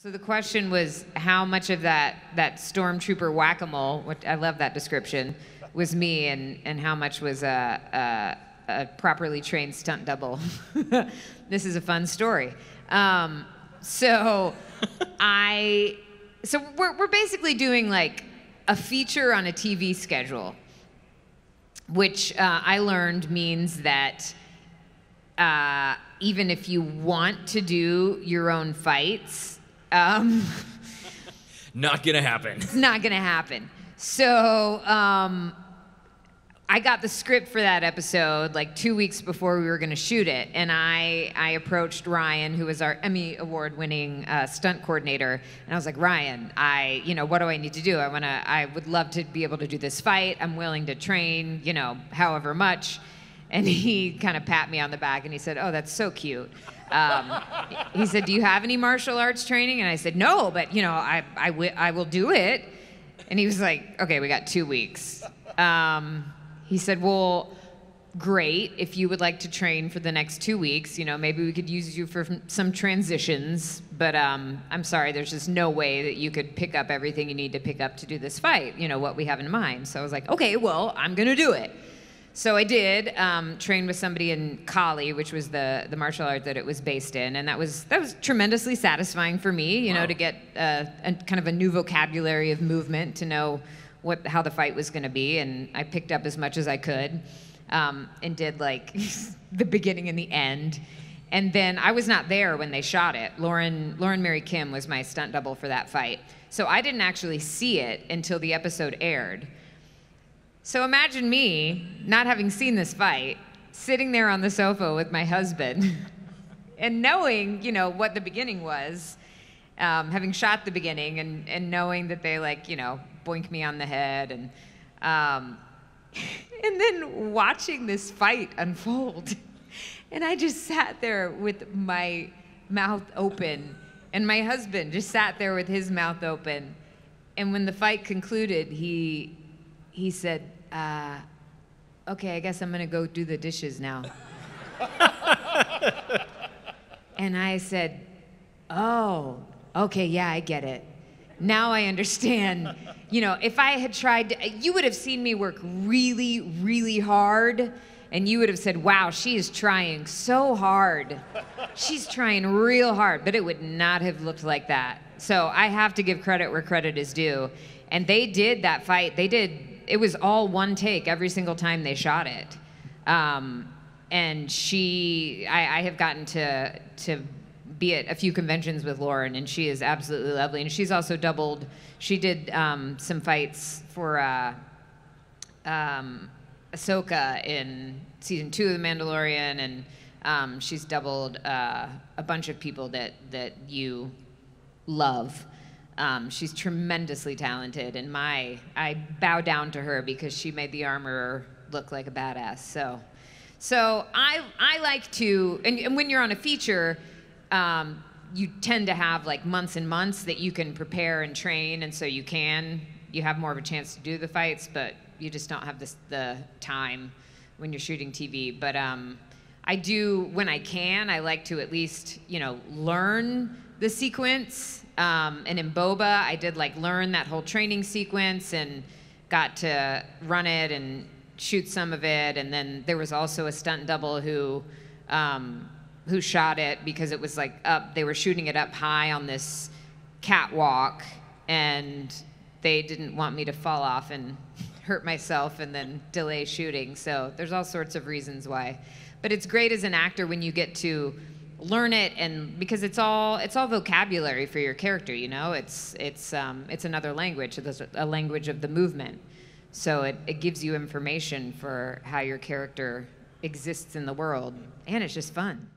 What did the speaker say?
So the question was how much of that that stormtrooper whack-a-mole, which I love that description, was me, and and how much was a, a, a properly trained stunt double. this is a fun story. Um, so I, so we're we're basically doing like a feature on a TV schedule, which uh, I learned means that. Uh, even if you want to do your own fights, um, Not gonna happen. it's not gonna happen. So um, I got the script for that episode like two weeks before we were gonna shoot it, and I I approached Ryan, who was our Emmy award-winning uh, stunt coordinator, and I was like, Ryan, I you know what do I need to do? I wanna I would love to be able to do this fight. I'm willing to train, you know, however much. And he kind of pat me on the back and he said, Oh, that's so cute. Um, he said, Do you have any martial arts training? And I said, No, but you know, I, I, will do it. And he was like, Okay, we got two weeks. Um, he said, Well, great. If you would like to train for the next two weeks, you know, maybe we could use you for some transitions. But um, I'm sorry, there's just no way that you could pick up everything you need to pick up to do this fight, you know, what we have in mind. So I was like, Okay, well, I'm going to do it. So I did um, train with somebody in Kali, which was the, the martial art that it was based in, and that was that was tremendously satisfying for me. You know, to get uh, a kind of a new vocabulary of movement, to know what how the fight was going to be, and I picked up as much as I could, um, and did like the beginning and the end. And then I was not there when they shot it. Lauren Lauren Mary Kim was my stunt double for that fight, so I didn't actually see it until the episode aired. So imagine me, not having seen this fight, sitting there on the sofa with my husband and knowing, you know, what the beginning was, um, having shot the beginning and, and knowing that they like, you know, boink me on the head and, um, and then watching this fight unfold. And I just sat there with my mouth open and my husband just sat there with his mouth open. And when the fight concluded, he he said, uh, "Okay, I guess I'm gonna go do the dishes now." and I said, "Oh, okay, yeah, I get it. Now I understand. You know, if I had tried, to, you would have seen me work really, really hard." And you would have said, wow, she is trying so hard. She's trying real hard, but it would not have looked like that. So I have to give credit where credit is due. And they did that fight. They did, it was all one take every single time they shot it. Um, and she, I, I have gotten to, to be at a few conventions with Lauren, and she is absolutely lovely. And she's also doubled, she did um, some fights for. Uh, um, Ahsoka in season two of The Mandalorian, and um, she's doubled uh, a bunch of people that that you love. Um, she's tremendously talented, and my I bow down to her because she made the armorer look like a badass. So, so I I like to, and, and when you're on a feature. Um, you tend to have like months and months that you can prepare and train, and so you can you have more of a chance to do the fights, but you just don't have this, the time when you're shooting TV. But um, I do when I can. I like to at least you know learn the sequence. Um, and in Boba, I did like learn that whole training sequence and got to run it and shoot some of it. And then there was also a stunt double who. Um, who shot it because it was like up they were shooting it up high on this catwalk and they didn't want me to fall off and hurt myself and then delay shooting so there's all sorts of reasons why but it's great as an actor when you get to learn it and because it's all it's all vocabulary for your character you know? It's it's um, it's another language it's a language of the movement. So it, it gives you information for how your character exists in the world and it's just fun